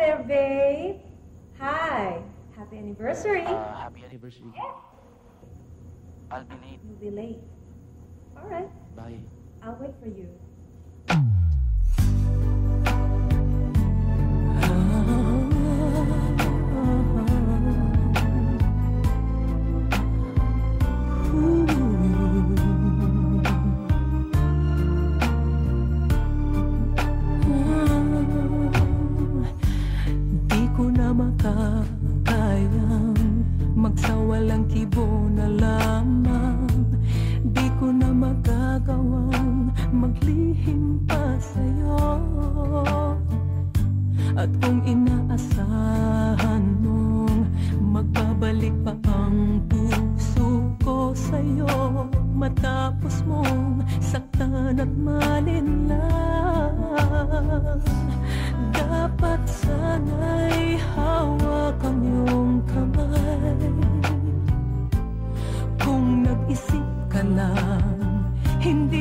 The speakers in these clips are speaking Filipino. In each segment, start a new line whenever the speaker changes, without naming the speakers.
there, babe. Hi. Happy anniversary.
Uh, happy anniversary. Yeah. I'll be late.
You'll be late. All right.
Bye.
I'll wait for you.
sasabihin pa sa'yo. At kung inaasahan mong Magbabalik pa ang puso ko sa'yo Matapos mong saktan at malinlang Dapat sana'y hawak ang iyong kamay. Kung nag-isip ka lang hindi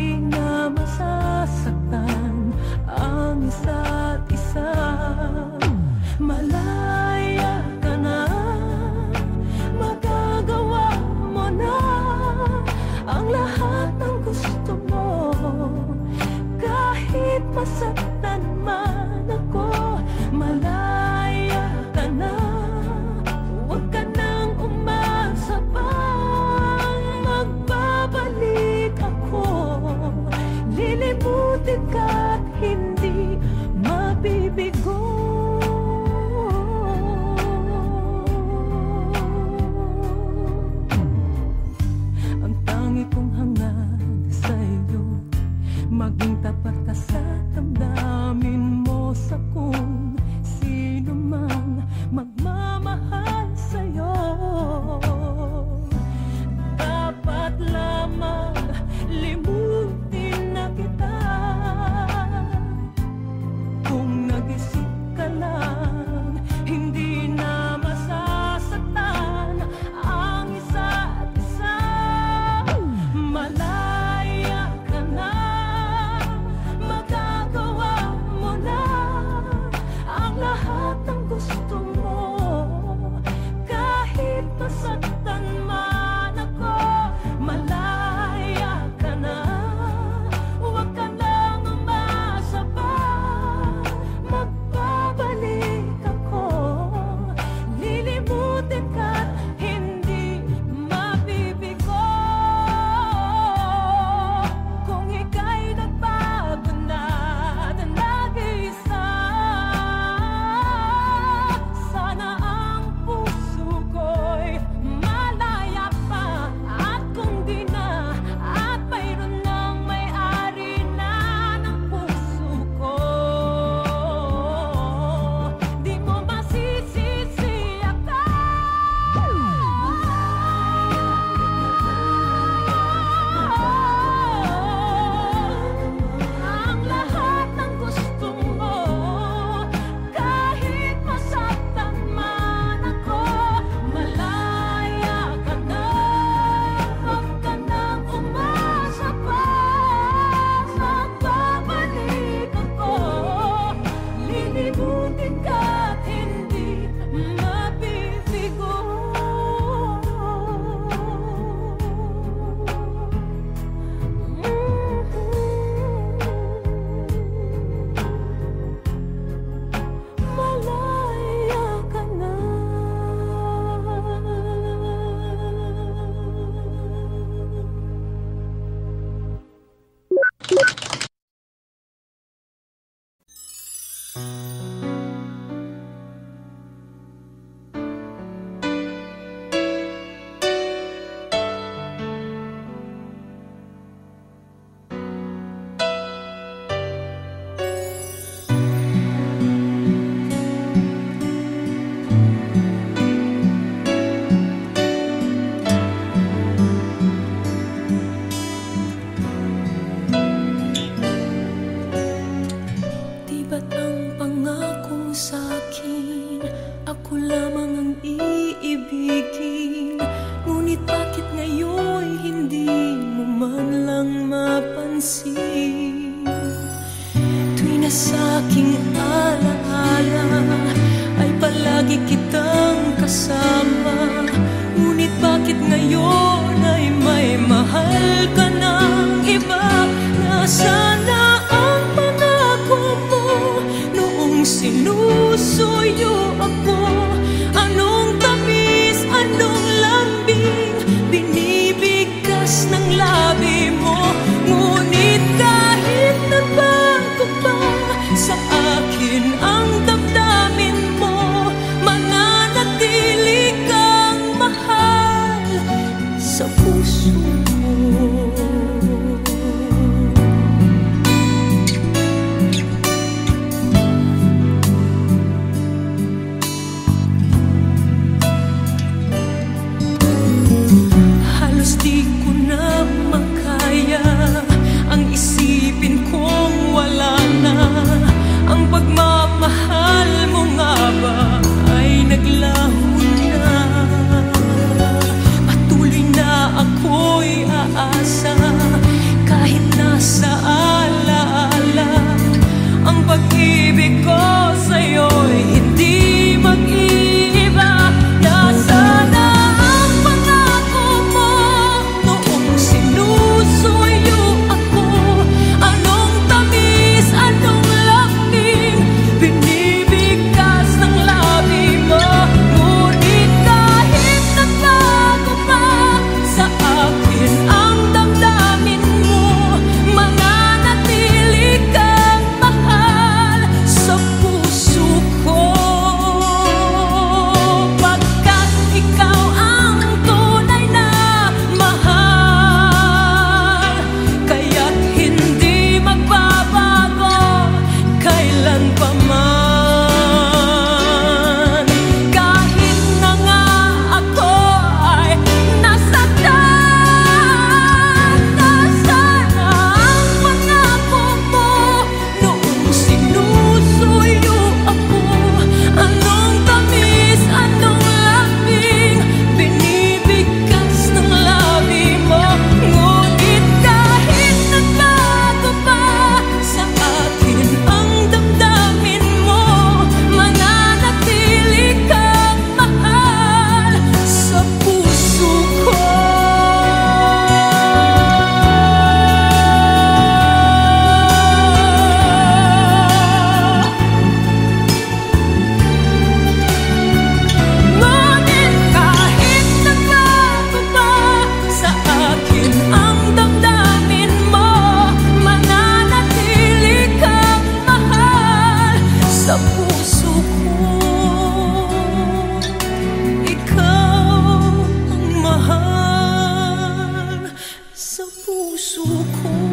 puso ko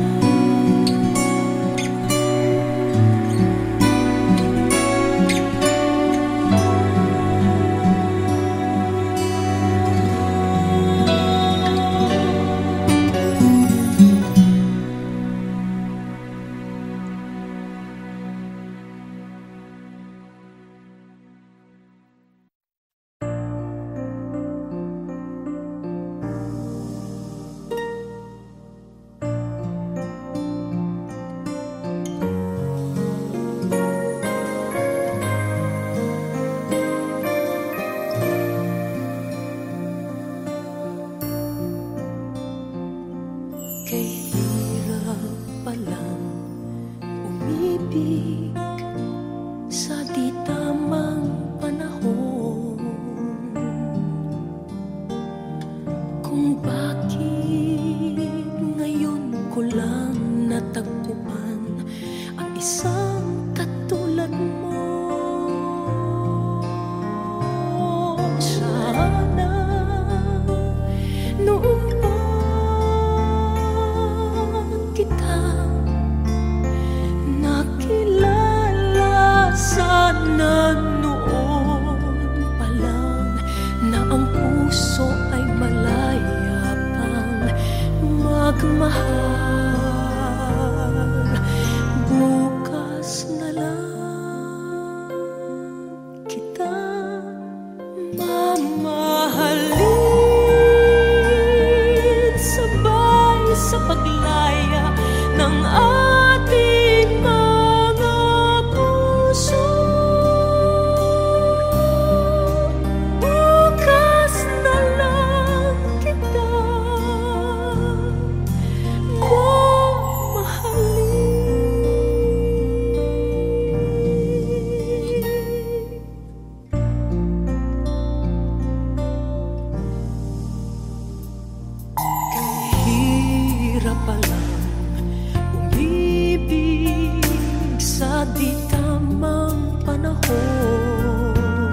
di tamang panahon.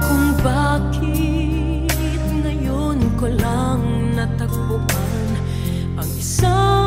Kung bakit ngayon ko lang natagpuan Ang isang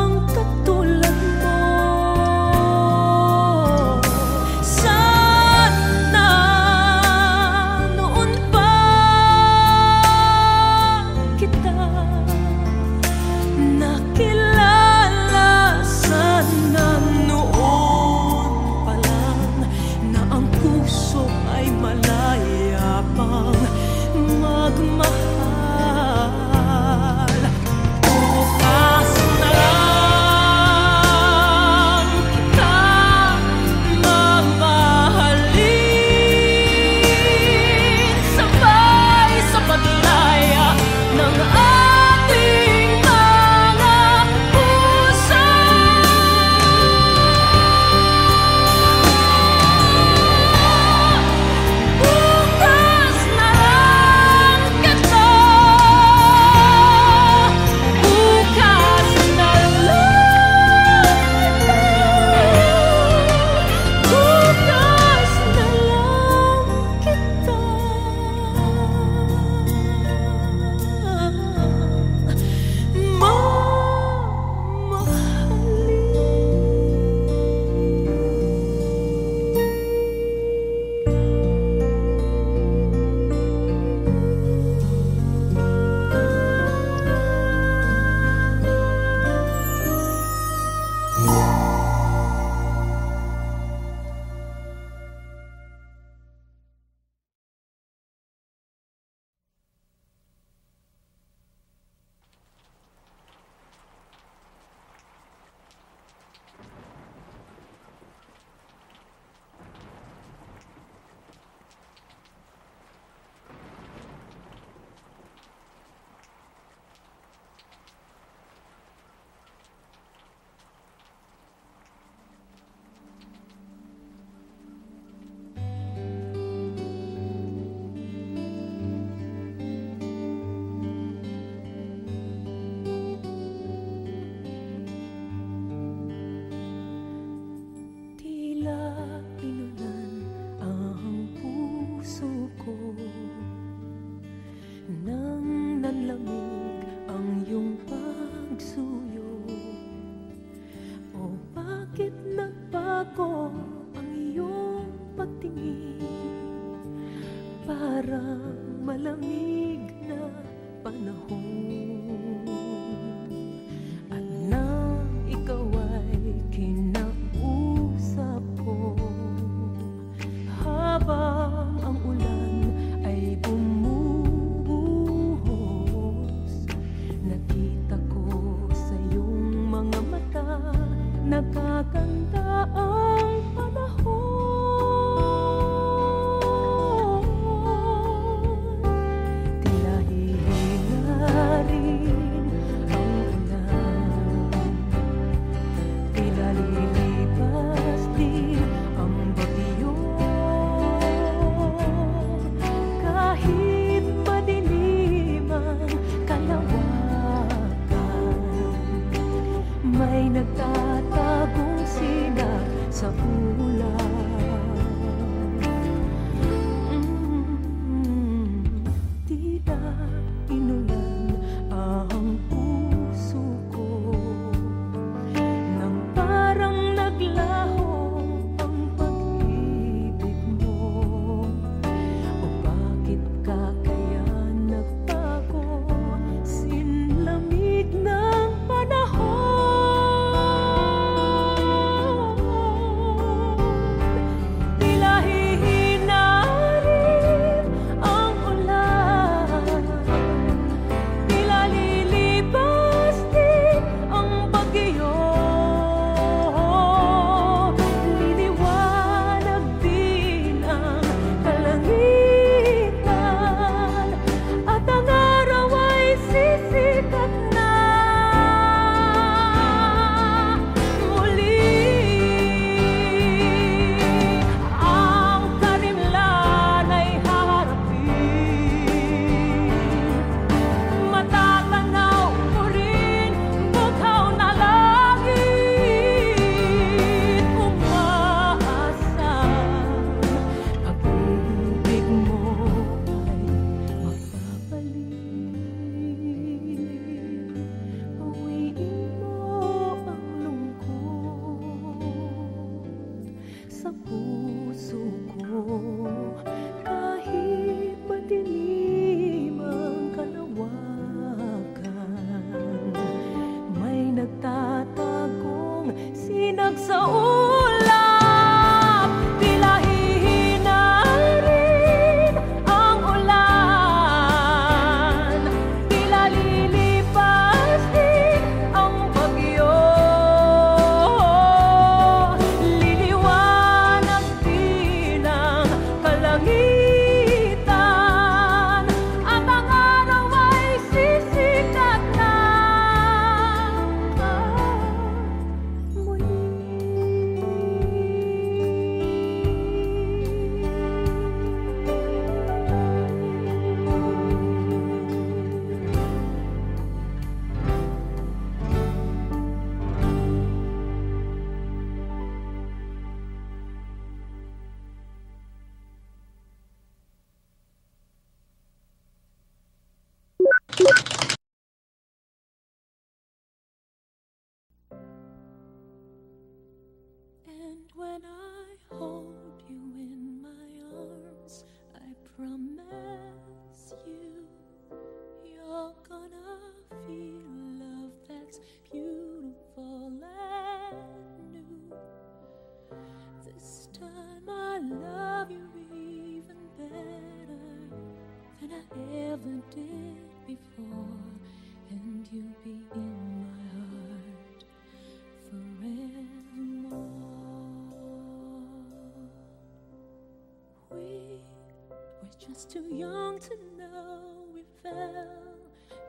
was too young to know we fell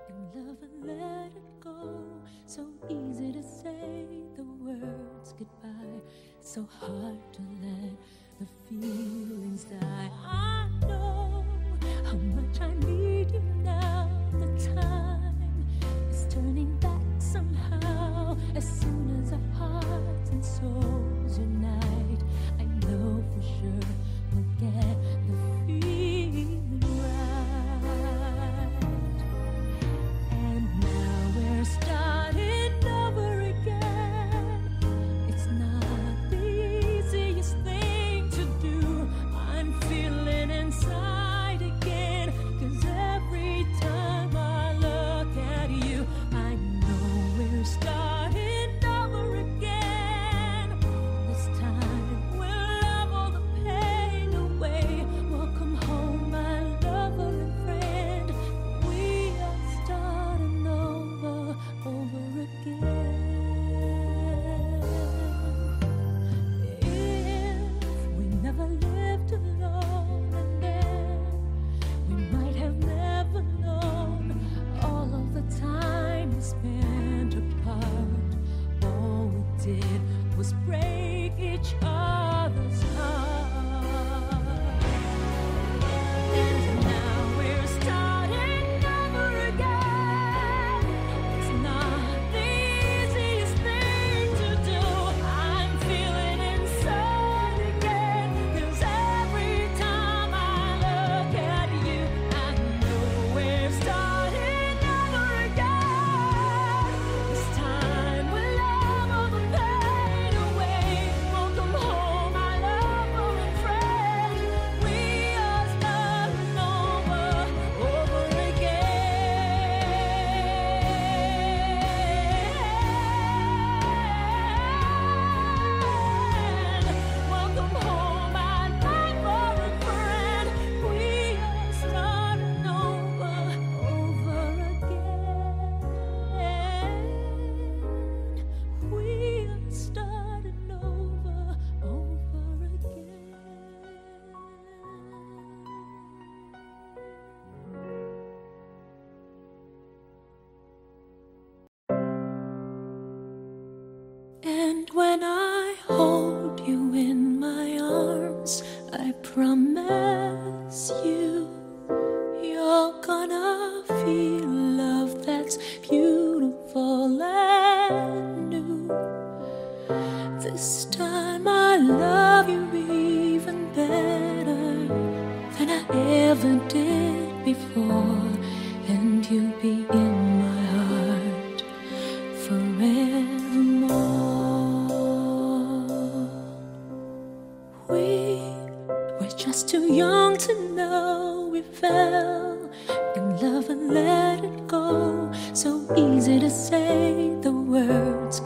in love and let it go. So easy to say the words goodbye, so hard to let.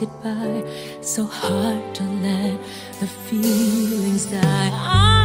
Goodbye, so hard to let the feelings die. I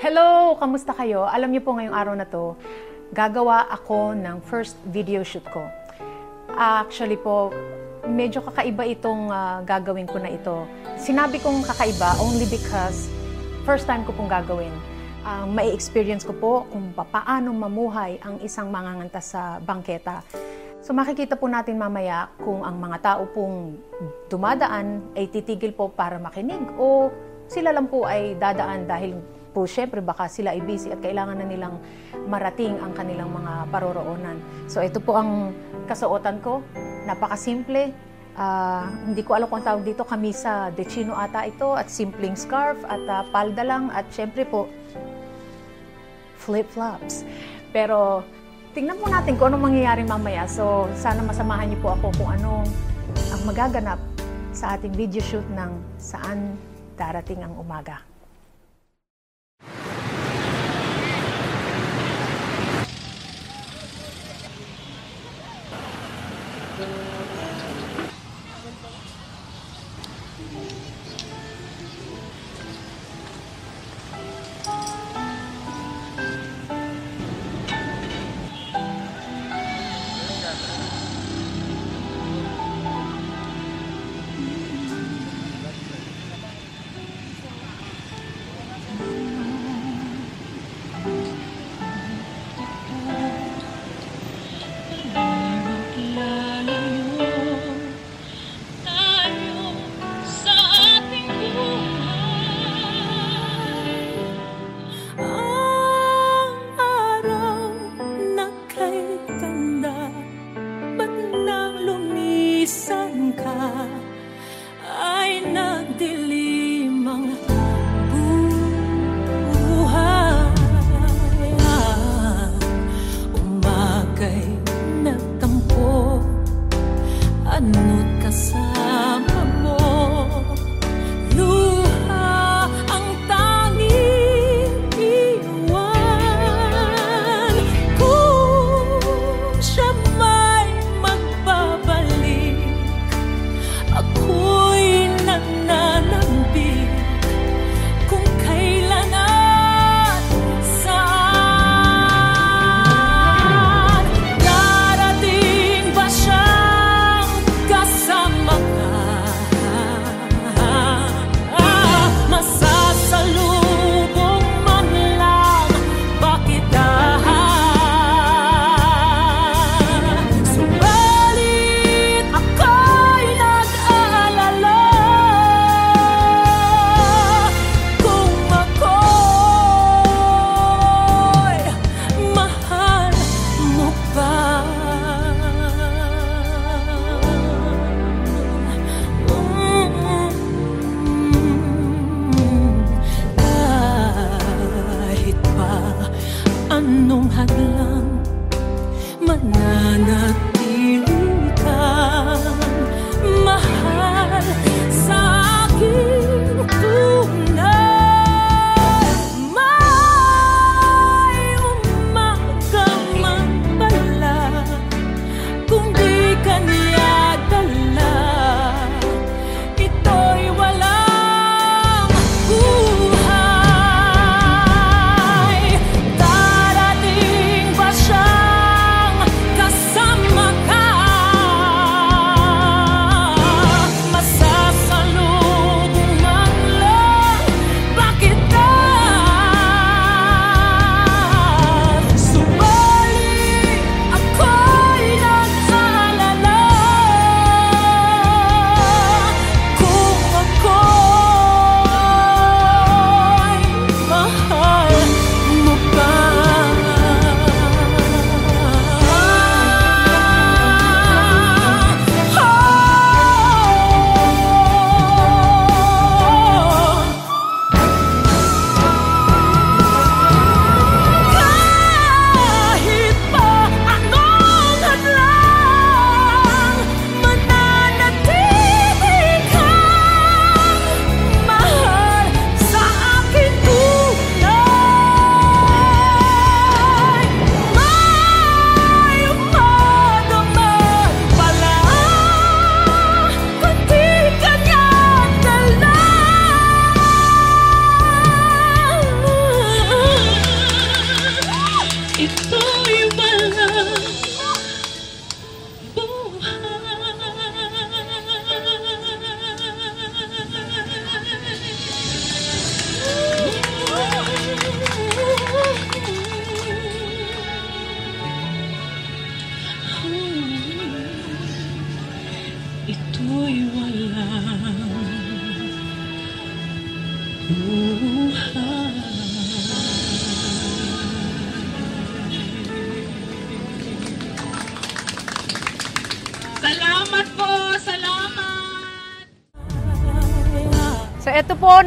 Hello! Kamusta kayo? Alam niyo po ngayong araw na to, gagawa ako ng first video shoot ko. Actually po, medyo kakaiba itong ah, gagawin ko na ito. Sinabi kong kakaiba only because first time ko pong gagawin. Ah, may experience ko po kung paano mamuhay ang isang manganganta sa bangketa. So makikita po natin mamaya kung ang mga tao pong dumadaan ay titigil po para makinig o sila lang po ay dadaan dahil po syempre baka sila ay busy at kailangan na nilang marating ang kanilang mga paroroonan. So ito po ang kasuotan ko. Napakasimple. Ah, hindi ko alam kung tawag dito, kamisa de chino ata ito at simpleng scarf at ah, palda lang at syempre po flip-flops. Pero tingnan po natin kung anong mangyayari mamaya. So sana masamahan niyo po ako kung anong ang magaganap sa ating video shoot ng saan darating ang umaga.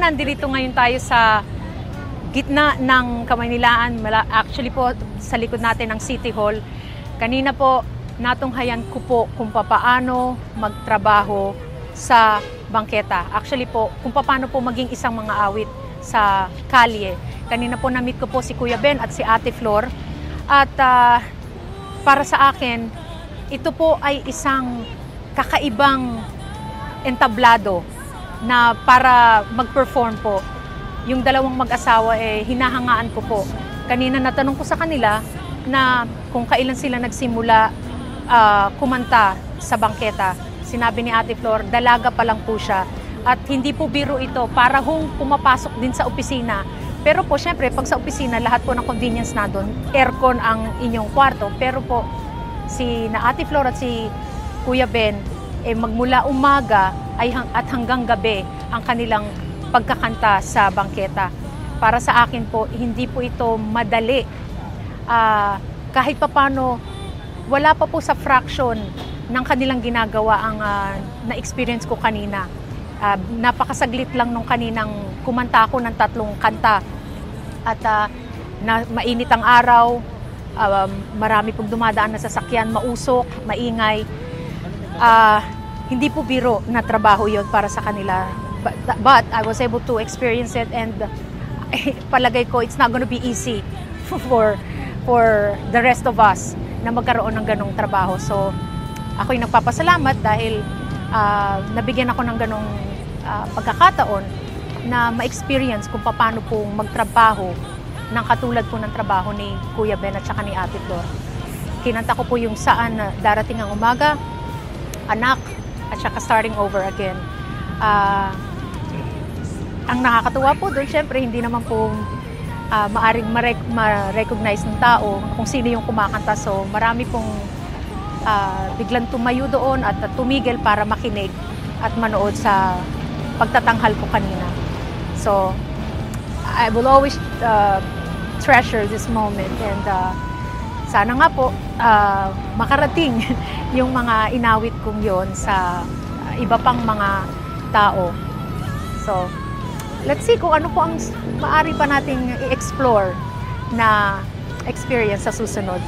Nandito ngayon tayo sa gitna ng Kamaynilaan. Actually po, sa likod natin ng City Hall. Kanina po, natunghayan ko po kung papaano magtrabaho sa bangketa. Actually po, kung paano po maging isang mga awit sa kalye. Kanina po na-meet ko po si Kuya Ben at si Ate Flor. At ah, para sa akin, ito po ay isang kakaibang entablado na para mag-perform po. Yung dalawang mag-asawa eh hinahangaan ko po. Kanina natanong ko sa kanila na kung kailan sila nagsimula ah, kumanta sa bangketa. Sinabi ni Ate Flor, dalaga pa lang po siya. At hindi po biro ito, para hong pumapasok din sa opisina. Pero po, syempre, pag sa opisina, lahat po ng convenience na doon, aircon ang inyong kwarto. Pero po, si na Ate Flor at si Kuya Ben, eh, magmula umaga ay hang, at hanggang gabi ang kanilang pagkakanta sa bangketa. Para sa akin po, hindi po ito madali. Ah, kahit papano, wala pa po sa fraction ng kanilang ginagawa ang ah, na-experience ko kanina. Ah, napakasaglit lang nung kaninang kumanta ako ng tatlong kanta. At ah, na, mainit ang araw, um, marami pong dumadaan na sasakyan, mausok, maingay. Ah, hindi po biro na trabaho yon para sa kanila. But, but I was able to experience it and palagay ko it's not gonna be easy for for the rest of us na magkaroon ng ganong trabaho. So, ako'y nagpapasalamat dahil ah, nabigyan ako ng ganong ah, pagkakataon na ma-experience kung paano po magtrabaho ng katulad po ng trabaho ni Kuya Ben at saka ni Ate Flor. Kinanta ko po yung saan darating ang umaga, anak, at saka starting over again. Ah, ang nakakatuwa po doon, syempre, hindi naman po ah, maaring marec- ma-recognize ng tao kung sino yung kumakanta. So, marami pong ah, biglang tumayo doon at tumigil para makinig at manood sa pagtatanghal ko kanina. So, I will always uh, treasure this moment and uh, sana nga po uh, makarating yung mga inawit kong yon sa iba pang mga tao. So, let's see kung ano po ang maaari pa nating i-explore na experience sa susunod.